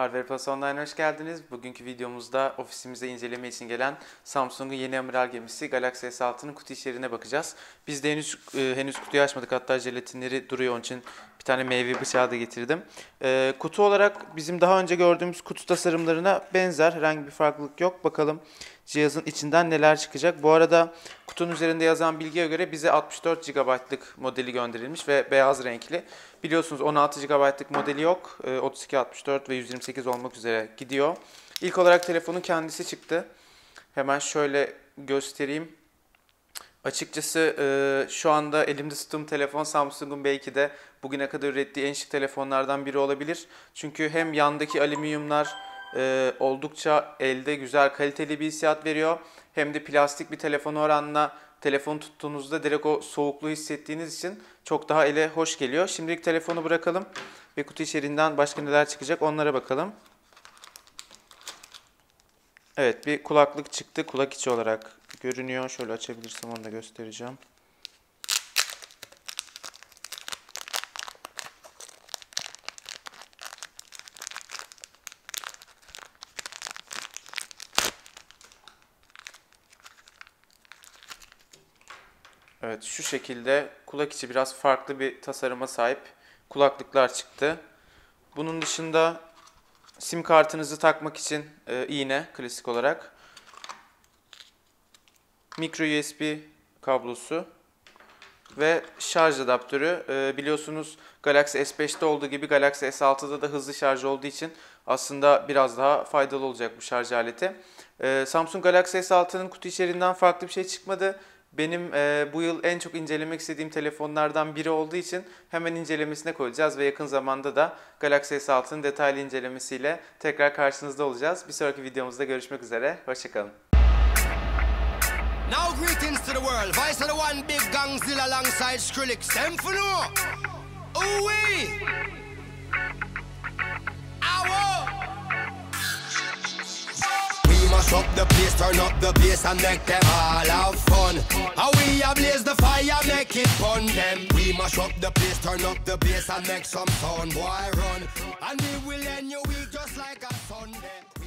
Hardware Plus Online'a hoş geldiniz. Bugünkü videomuzda ofisimize inceleme için gelen Samsung'un yeni amiral gemisi Galaxy S6'nın kutu içeriğine bakacağız. Biz de henüz e, henüz kutuyu açmadık. Hatta jelatinleri duruyor onun için bir tane meyve bıçağı da getirdim. E, kutu olarak bizim daha önce gördüğümüz kutu tasarımlarına benzer. Herhangi bir farklılık yok. Bakalım cihazın içinden neler çıkacak. Bu arada kutunun üzerinde yazan bilgiye göre bize 64 GB'lık modeli gönderilmiş ve beyaz renkli. Biliyorsunuz 16 GB'lık modeli yok. Ee, 32, 64 ve 128 olmak üzere gidiyor. İlk olarak telefonun kendisi çıktı. Hemen şöyle göstereyim. Açıkçası e, şu anda elimde tuttuğum telefon Samsung'un belki de bugüne kadar ürettiği en şık telefonlardan biri olabilir. Çünkü hem yandaki alüminyumlar e, oldukça elde güzel kaliteli bir hissiyat veriyor. Hem de plastik bir telefon oranla telefon tuttuğunuzda direkt o soğukluğu hissettiğiniz için çok daha ele hoş geliyor. Şimdilik telefonu bırakalım ve kutu içeriğinden başka neler çıkacak onlara bakalım. Evet bir kulaklık çıktı. Kulak içi olarak görünüyor. Şöyle açabilirsem onu da göstereceğim. Evet şu şekilde kulak içi biraz farklı bir tasarıma sahip kulaklıklar çıktı. Bunun dışında sim kartınızı takmak için e, iğne klasik olarak. Micro USB kablosu ve şarj adaptörü. E, biliyorsunuz Galaxy S5'te olduğu gibi Galaxy S6'da da hızlı şarj olduğu için aslında biraz daha faydalı olacak bu şarj aleti. E, Samsung Galaxy S6'nın kutu içeriğinden farklı bir şey çıkmadı. Benim e, bu yıl en çok incelemek istediğim telefonlardan biri olduğu için hemen incelemesine koyacağız ve yakın zamanda da Galaxy S6'nın detaylı incelemesiyle tekrar karşınızda olacağız. Bir sonraki videomuzda görüşmek üzere, hoşçakalın. Now greetings to the world. Vice of the one big gangzilla alongside Skrillex. Them for no. Ooh wee. Mash up the place, turn up the bass and make them all have fun. How we ablaze the fire, make it fun them. We mash up the place, turn up the bass and make some sound, boy run. And we will end your week just like a Sunday.